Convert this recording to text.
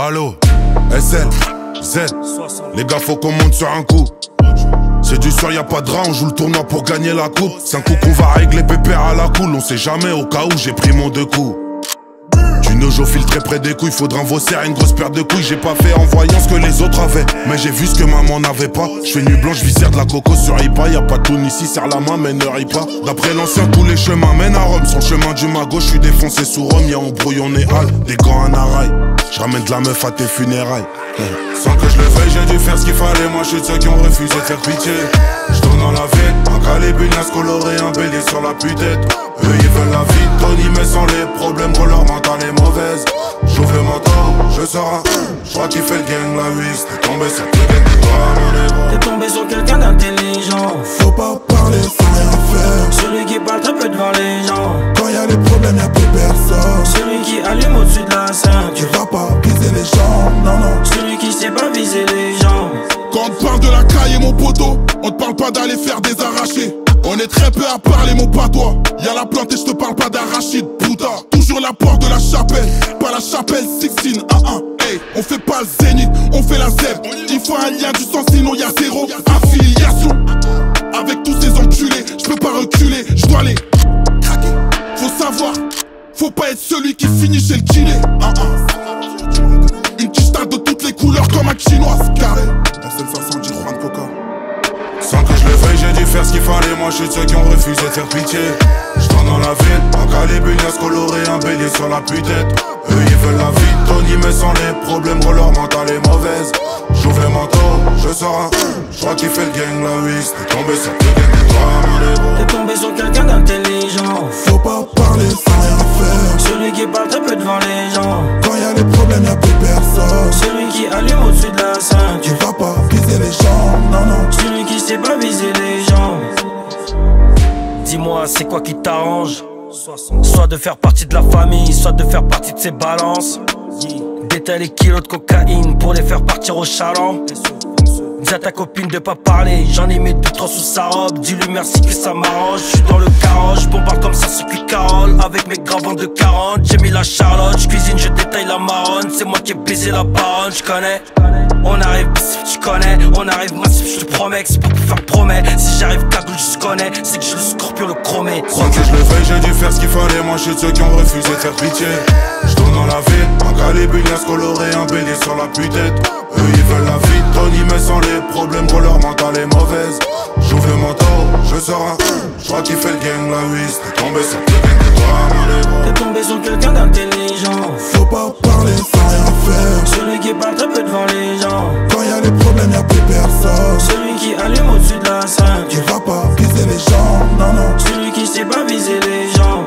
Allo, SL, Z, les gars faut qu'on monte sur un coup. C'est du soir, y a pas de rang, on joue le tournoi pour gagner la coupe. C'est un coup qu'on va régler pépère à la cool, on sait jamais au cas où j'ai pris mon deux coups. Du nojo filtré près des couilles, faudra un une grosse paire de couilles. J'ai pas fait en voyant ce que les autres avaient, mais j'ai vu ce que maman n'avait pas. Je fais nuit blanche, visère de la coco sur Ipa. Y a pas de tout ici, serre la main, mais ne ris pas. D'après l'ancien, tous les chemins mènent à Rome. Sur le chemin du mago, je suis défoncé sous Rome. Y'a on brouille, on est hal, des gants à narail. Je ramène de la meuf à tes funérailles. Sans que je le veuille, j'ai dû faire ce qu'il fallait. Moi, je suis ceux qui ont refusé de faire pitié. Je dans la ville, un calébulasse coloré, un bélier sur la putette. Eux, ils veulent la vie Tony, mais sans les problèmes, leur mental est mauvaise. J'ouvre le manteau, je sors un. Je crois qu'il fait le gang, la huisse. T'es tombé sur quelqu'un de toi, mon T'es tombé sur quelqu'un d'intelligent. Faut pas parler sans rien faire. Celui qui parle très peu devant les gens. Quand y a des problèmes, y'a plus personne. Celui qui allume au-dessus de la scène. Tu vas pas viser les gens, non, non. Celui qui sait pas viser les gens. Quand on te parle de la caille, mon poteau, on te parle pas d'aller faire des arrachés. On est très peu à parler, mon patois. Y'a la plante et je te parle pas d'arachide, puta. Toujours la porte de la chapelle, pas la chapelle 16, 1-1. Hey, on fait pas le zénith, on fait la zèbre. Il faut un lien du sang, sinon y'a zéro affiliation. Avec tous ces enculés, je peux pas reculer, je dois les craquer. Faut savoir, faut pas être celui qui finit chez le kiné. 1-1. Faire ce qu'il fallait. Moi, je suis de ceux qui ont refusé de faire pitié. J'tends dans la ville, un calébunias coloré, un bélier sur la putette. Eux, ils veulent la vie Tony, mais sans les problèmes, gros, leur mental est mauvaise. J'ouvre le manteau, je sors un. J'crois qu'il fait le gang, la huisse. T'es tombé sur quelqu'un de toi, T'es tombé sur quelqu'un d'intelligent. Faut pas parler sans rien faire. Celui qui parle très peu devant les gens. Quand y a des problèmes, y'a plus personne. C'est quoi qui t'arrange? Soit de faire partie de la famille, soit de faire partie de ses balances. Détaille les kilos de cocaïne pour les faire partir au chaland. Dis à ta copine de pas parler, j'en ai mis deux trois sous sa robe. Dis-lui merci que ça m'arrange. Je suis dans le garage, bombarde comme ça circuit. Avec mes gravants de 40, j'ai mis la Charlotte. Je cuisine, je détaille la marronne. C'est moi qui ai baisé la baronne, je connais. On arrive tu connais. On arrive massif, je te promets que c'est pas pour faire promet. Si j'arrive cagoule, je connais. C'est que j'ai le scorpion le chromé. Sans que je le veuille, j'ai dû faire ce qu'il fallait. Moi, je ceux qui ont refusé de faire pitié. Je tourne dans la ville, un calébunias coloré, un bélier sur la putette. Eux, ils veulent la vie Tony, mais sans les problèmes, gros, leur mental est mauvaise le mentor, je sors un. Je crois qu'il fait le game la whist T'es tombé sur quelqu'un toi T'es tombé sur quelqu'un d'intelligent. Faut pas parler sans rien faire. Celui qui parle très peu devant les gens. Quand y'a des problèmes y'a plus personne. Celui qui allume au-dessus de la scène. Qui va pas viser les gens, non non. Celui qui sait pas viser les gens